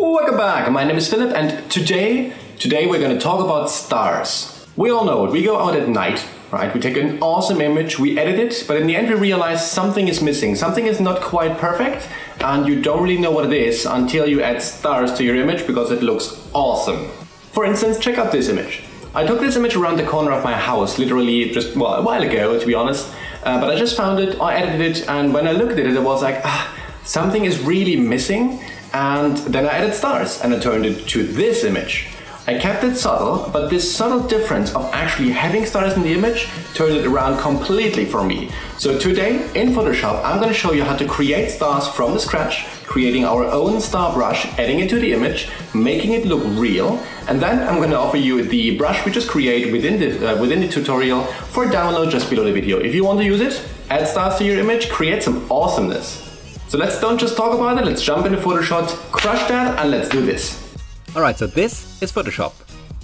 Welcome back. My name is Phillip, and today, today we're going to talk about stars. We all know it. We go out at night, right? We take an awesome image, we edit it, but in the end we realize something is missing. Something is not quite perfect, and you don't really know what it is until you add stars to your image because it looks awesome. For instance, check out this image. I took this image around the corner of my house, literally just well a while ago, to be honest. Uh, but I just found it, I edited it, and when I looked at it, it was like, ah, something is really missing. And then I added stars, and I turned it to this image. I kept it subtle, but this subtle difference of actually having stars in the image turned it around completely for me. So today in Photoshop, I'm going to show you how to create stars from the scratch, creating our own star brush, adding it to the image, making it look real, and then I'm going to offer you the brush we just created within the, uh, within the tutorial for download just below the video. If you want to use it, add stars to your image, create some awesomeness. So let's don't just talk about it, let's jump into Photoshop, crush that, and let's do this. Alright, so this is Photoshop.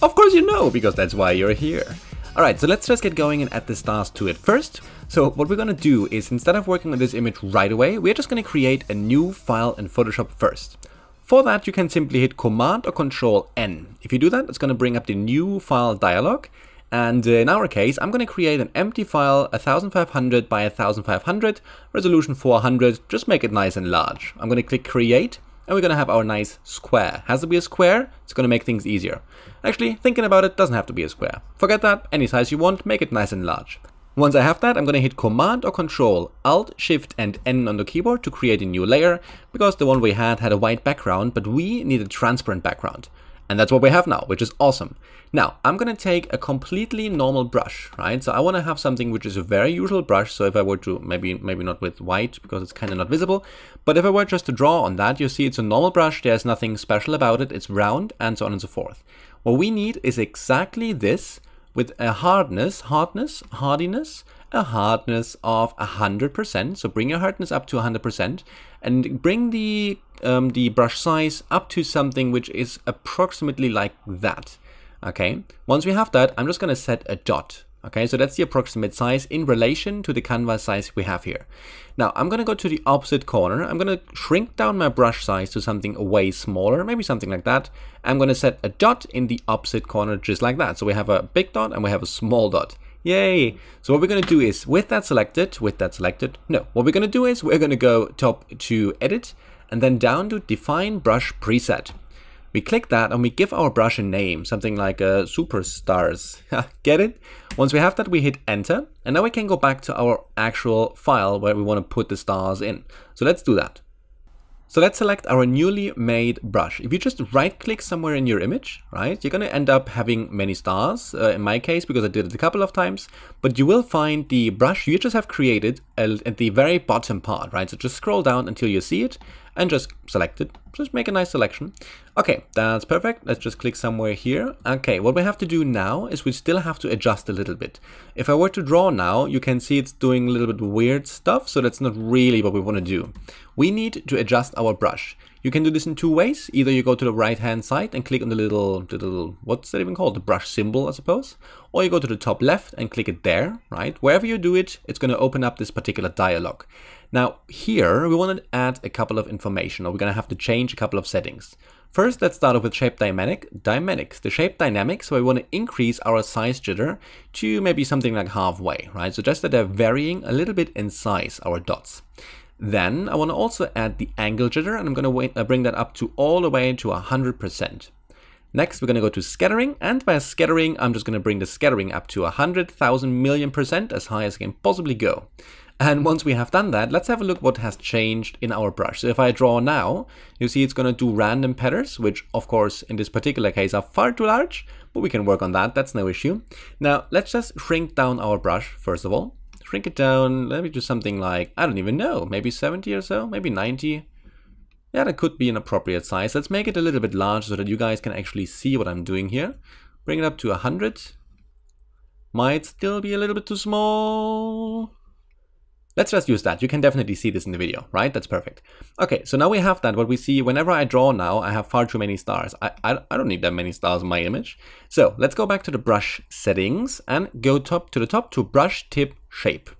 Of course you know, because that's why you're here. Alright, so let's just get going and add the stars to it first. So what we're gonna do is instead of working on this image right away, we're just gonna create a new file in Photoshop first. For that, you can simply hit Command or Control N. If you do that, it's gonna bring up the new file dialog. And uh, in our case, I'm gonna create an empty file, 1500 by 1500, resolution 400, just make it nice and large. I'm gonna click Create, and we're gonna have our nice square. Has to be a square, it's gonna make things easier. Actually, thinking about it, doesn't have to be a square. Forget that, any size you want, make it nice and large. Once I have that, I'm gonna hit Command or Control, Alt, Shift and N on the keyboard to create a new layer, because the one we had had a white background, but we need a transparent background. And that's what we have now, which is awesome. Now, I'm gonna take a completely normal brush, right? So I wanna have something which is a very usual brush. So if I were to, maybe maybe not with white because it's kind of not visible, but if I were just to draw on that, you see it's a normal brush. There's nothing special about it. It's round and so on and so forth. What we need is exactly this with a hardness, hardness, hardiness, a hardness of 100%. So bring your hardness up to 100% and bring the, um, the brush size up to something which is approximately like that. Okay, once we have that, I'm just going to set a dot. Okay, so that's the approximate size in relation to the canvas size we have here. Now I'm going to go to the opposite corner. I'm going to shrink down my brush size to something way smaller, maybe something like that. I'm going to set a dot in the opposite corner just like that. So we have a big dot and we have a small dot. Yay! So what we're going to do is, with that selected, with that selected, no, what we're going to do is we're going to go top to edit and then down to define brush preset. We click that and we give our brush a name, something like uh, Superstars. Get it? Once we have that, we hit enter. And now we can go back to our actual file where we want to put the stars in. So let's do that. So let's select our newly made brush. If you just right click somewhere in your image, right, you're to end up having many stars, uh, in my case, because I did it a couple of times, but you will find the brush you just have created at the very bottom part, right? So just scroll down until you see it and just select it. Just make a nice selection. Okay, that's perfect. Let's just click somewhere here. Okay, what we have to do now is we still have to adjust a little bit. If I were to draw now, you can see it's doing a little bit weird stuff, so that's not really what we want to do. We need to adjust our brush. You can do this in two ways. Either you go to the right hand side and click on the little, the little, what's that even called? The brush symbol, I suppose. Or you go to the top left and click it there, right? Wherever you do it, it's going to open up this particular dialog. Now here we want to add a couple of information or we're going to have to change a couple of settings. First, let's start off with shape dynamic, dynamics, the shape dynamic. So we want to increase our size jitter to maybe something like halfway, right? So just that they're varying a little bit in size, our dots. Then I want to also add the angle jitter and I'm going to wait, uh, bring that up to all the way to 100%. Next, we're going to go to scattering, and by scattering, I'm just going to bring the scattering up to 100,000 million percent, as high as I can possibly go. And once we have done that, let's have a look what has changed in our brush. So if I draw now, you see it's going to do random patterns, which of course in this particular case are far too large, but we can work on that, that's no issue. Now let's just shrink down our brush first of all. Shrink it down, let me do something like, I don't even know, maybe 70 or so, maybe 90. Yeah, that could be an appropriate size. Let's make it a little bit larger so that you guys can actually see what I'm doing here. Bring it up to 100. Might still be a little bit too small. Let's just use that. You can definitely see this in the video, right? That's perfect. Okay, so now we have that. What we see, whenever I draw now, I have far too many stars. I, I, I don't need that many stars in my image. So let's go back to the brush settings and go top to the top to brush tip shape.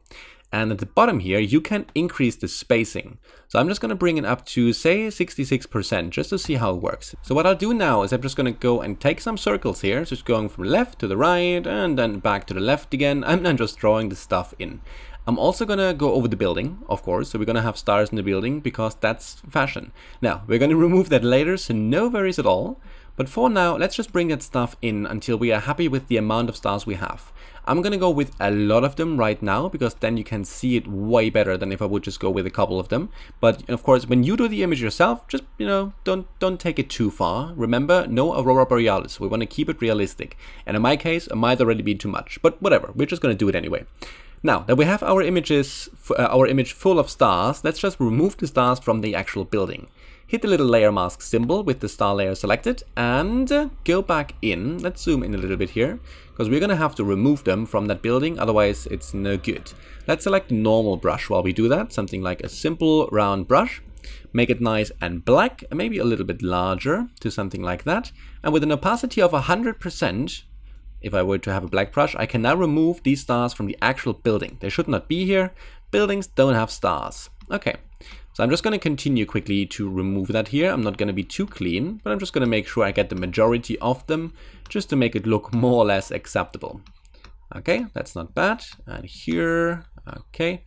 And at the bottom here, you can increase the spacing. So I'm just going to bring it up to say 66% just to see how it works. So what I'll do now is I'm just going to go and take some circles here. Just going from left to the right and then back to the left again. I'm then just drawing the stuff in. I'm also gonna go over the building, of course, so we're gonna have stars in the building because that's fashion. Now, we're gonna remove that later, so no worries at all. But for now, let's just bring that stuff in until we are happy with the amount of stars we have. I'm gonna go with a lot of them right now because then you can see it way better than if I would just go with a couple of them. But of course, when you do the image yourself, just you know, don't don't take it too far. Remember, no aurora borealis. We want to keep it realistic. And in my case, it might already be too much. But whatever, we're just gonna do it anyway. Now that we have our images, uh, our image full of stars, let's just remove the stars from the actual building. Hit the little layer mask symbol with the star layer selected and go back in. Let's zoom in a little bit here because we're gonna have to remove them from that building, otherwise it's no good. Let's select normal brush while we do that, something like a simple round brush. Make it nice and black, maybe a little bit larger to something like that. And with an opacity of 100%, if I were to have a black brush, I can now remove these stars from the actual building. They should not be here. Buildings don't have stars. Okay, so I'm just going to continue quickly to remove that here. I'm not going to be too clean, but I'm just going to make sure I get the majority of them just to make it look more or less acceptable. Okay, that's not bad. And here, okay.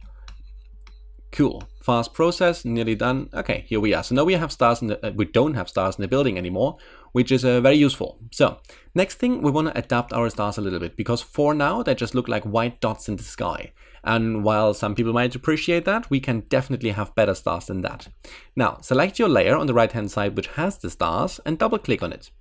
Cool, fast process, nearly done. Okay, here we are. So now we have stars in the, uh, we don't have stars in the building anymore which is uh, very useful. So next thing, we want to adapt our stars a little bit because for now they just look like white dots in the sky. And while some people might appreciate that, we can definitely have better stars than that. Now, select your layer on the right hand side which has the stars and double click on it.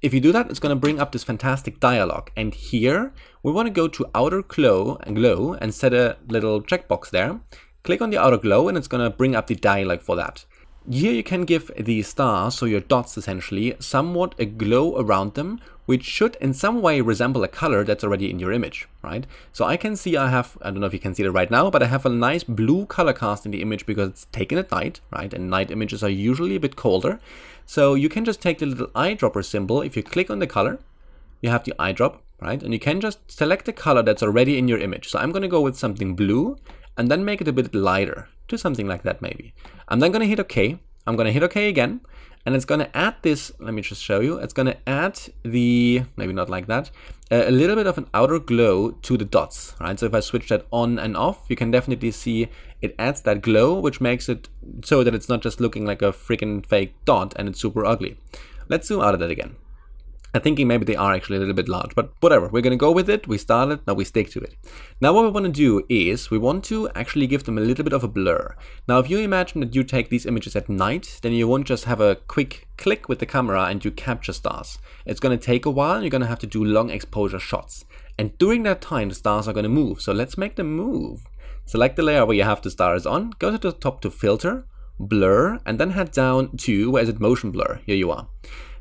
If you do that, it's going to bring up this fantastic dialog. And here we want to go to outer glow and glow and set a little checkbox there. Click on the outer glow and it's going to bring up the dialog for that. Here you can give the stars, so your dots essentially, somewhat a glow around them, which should in some way resemble a color that's already in your image, right? So I can see I have, I don't know if you can see it right now, but I have a nice blue color cast in the image because it's taken at night, right? And night images are usually a bit colder. So you can just take the little eyedropper symbol, if you click on the color, you have the eyedrop, right? And you can just select the color that's already in your image. So I'm gonna go with something blue and then make it a bit lighter to something like that maybe. I'm then going to hit OK. I'm going to hit OK again. And it's going to add this, let me just show you. It's going to add the, maybe not like that, a little bit of an outer glow to the dots, right? So if I switch that on and off, you can definitely see it adds that glow, which makes it so that it's not just looking like a freaking fake dot and it's super ugly. Let's zoom out of that again. I'm thinking maybe they are actually a little bit large, but whatever. We're going to go with it. We started, now we stick to it. Now what we want to do is we want to actually give them a little bit of a blur. Now if you imagine that you take these images at night, then you won't just have a quick click with the camera and you capture stars. It's going to take a while. You're going to have to do long exposure shots. And during that time, the stars are going to move. So let's make them move. Select the layer where you have the stars on, go to the top to filter, blur, and then head down to, where is it, motion blur. Here you are.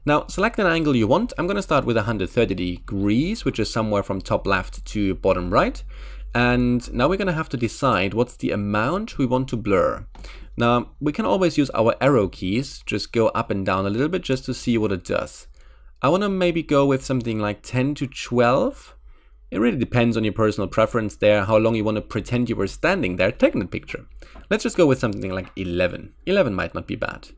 Now select an angle you want. I'm going to start with 130 degrees, which is somewhere from top left to bottom right. And now we're going to have to decide what's the amount we want to blur. Now we can always use our arrow keys, just go up and down a little bit just to see what it does. I want to maybe go with something like 10 to 12. It really depends on your personal preference there, how long you want to pretend you were standing there taking the picture. Let's just go with something like 11. 11 might not be bad.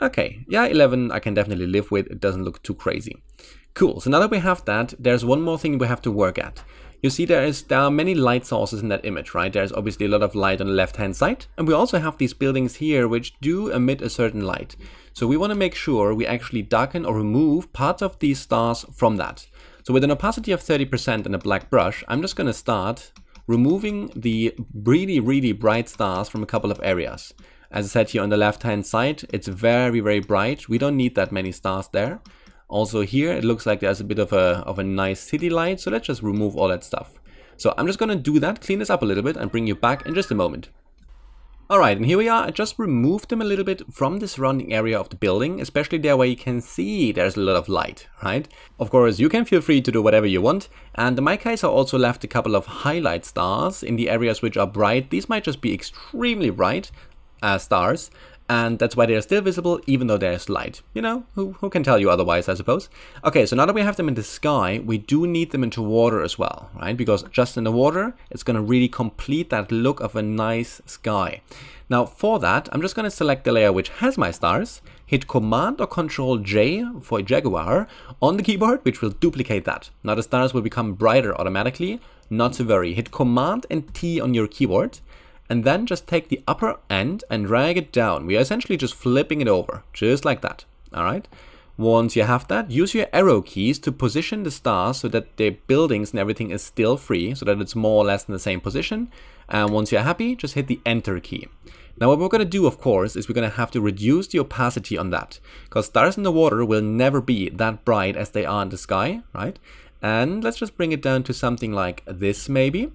Okay, yeah, 11 I can definitely live with. It doesn't look too crazy. Cool, so now that we have that, there's one more thing we have to work at. You see there is there are many light sources in that image, right? There's obviously a lot of light on the left hand side. And we also have these buildings here which do emit a certain light. So we want to make sure we actually darken or remove parts of these stars from that. So with an opacity of 30% and a black brush, I'm just going to start removing the really, really bright stars from a couple of areas. As I said here on the left hand side, it's very, very bright. We don't need that many stars there. Also here, it looks like there's a bit of a, of a nice city light. So let's just remove all that stuff. So I'm just going to do that, clean this up a little bit and bring you back in just a moment. Alright, and here we are. I just removed them a little bit from the surrounding area of the building, especially there where you can see there's a lot of light, right? Of course, you can feel free to do whatever you want. And in my case, also left a couple of highlight stars in the areas which are bright. These might just be extremely bright, uh, stars. and that's why they are still visible even though they're light. You know, who, who can tell you otherwise, I suppose? Okay, so now that we have them in the sky, we do need them into water as well, right? Because just in the water, it's going to really complete that look of a nice sky. Now for that, I'm just going to select the layer which has my stars, hit Command or Control J for Jaguar on the keyboard, which will duplicate that. Now the stars will become brighter automatically, not to worry. Hit Command and T on your keyboard, and then just take the upper end and drag it down. We are essentially just flipping it over, just like that, alright? Once you have that, use your arrow keys to position the stars so that the buildings and everything is still free, so that it's more or less in the same position. And once you're happy, just hit the enter key. Now what we're going to do, of course, is we're going to have to reduce the opacity on that, because stars in the water will never be that bright as they are in the sky, right? And let's just bring it down to something like this, maybe.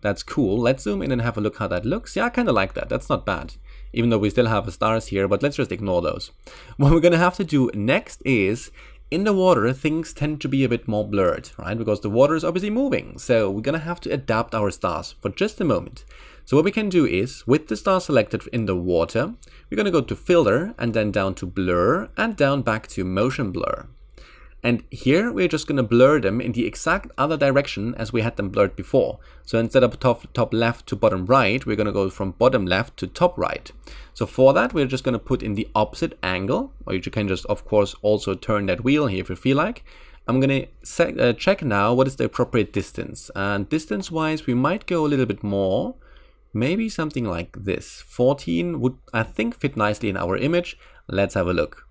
That's cool. Let's zoom in and have a look how that looks. Yeah, I kind of like that. That's not bad. Even though we still have the stars here, but let's just ignore those. What we're going to have to do next is in the water, things tend to be a bit more blurred, right? Because the water is obviously moving. So we're going to have to adapt our stars for just a moment. So what we can do is, with the star selected in the water, we're going to go to filter and then down to blur and down back to motion blur. And here we're just going to blur them in the exact other direction as we had them blurred before. So instead of top, top left to bottom right, we're going to go from bottom left to top right. So for that, we're just going to put in the opposite angle, or you can just, of course, also turn that wheel here if you feel like. I'm going to uh, check now what is the appropriate distance. And distance-wise, we might go a little bit more maybe something like this. 14 would, I think, fit nicely in our image. Let's have a look.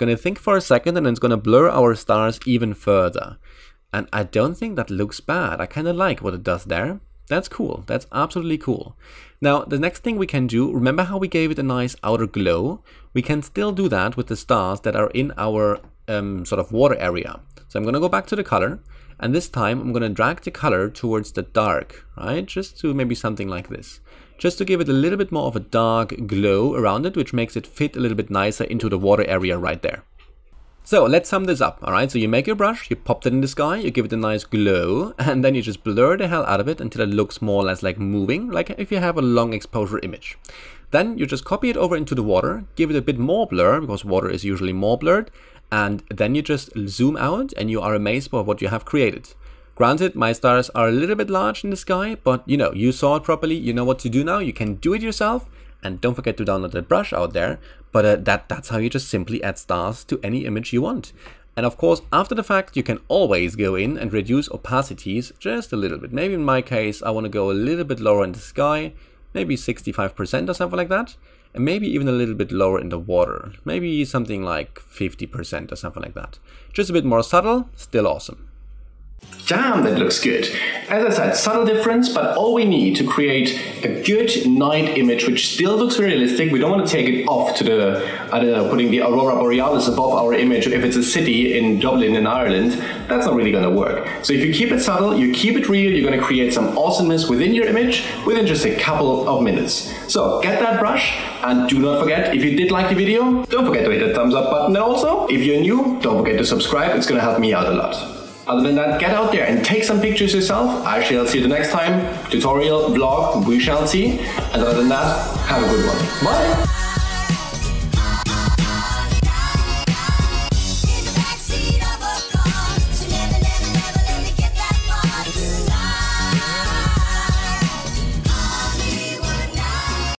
Going to think for a second and it's going to blur our stars even further. And I don't think that looks bad. I kind of like what it does there. That's cool. That's absolutely cool. Now, the next thing we can do, remember how we gave it a nice outer glow? We can still do that with the stars that are in our um, sort of water area. So I'm going to go back to the color. And this time I'm going to drag the color towards the dark, right? Just to maybe something like this. Just to give it a little bit more of a dark glow around it, which makes it fit a little bit nicer into the water area right there. So let's sum this up, alright? So you make your brush, you pop it in the sky, you give it a nice glow, and then you just blur the hell out of it until it looks more or less like moving, like if you have a long exposure image. Then you just copy it over into the water, give it a bit more blur, because water is usually more blurred, and then you just zoom out and you are amazed by what you have created. Granted, my stars are a little bit large in the sky, but you know, you saw it properly, you know what to do now, you can do it yourself, and don't forget to download the brush out there, but uh, that, that's how you just simply add stars to any image you want. And of course, after the fact, you can always go in and reduce opacities just a little bit. Maybe in my case, I want to go a little bit lower in the sky, maybe 65% or something like that and maybe even a little bit lower in the water. Maybe something like 50% or something like that. Just a bit more subtle, still awesome. Damn, that looks good. As I said, subtle difference, but all we need to create a good night image which still looks realistic. We don't want to take it off to the, I don't know, putting the Aurora Borealis above our image if it's a city in Dublin in Ireland. That's not really going to work. So if you keep it subtle, you keep it real, you're going to create some awesomeness within your image within just a couple of minutes. So get that brush and do not forget, if you did like the video, don't forget to hit the thumbs up button. And also, if you're new, don't forget to subscribe. It's going to help me out a lot. Other than that, get out there and take some pictures yourself. I shall see you the next time. Tutorial, vlog, we shall see. And other than that, have a good one. Bye!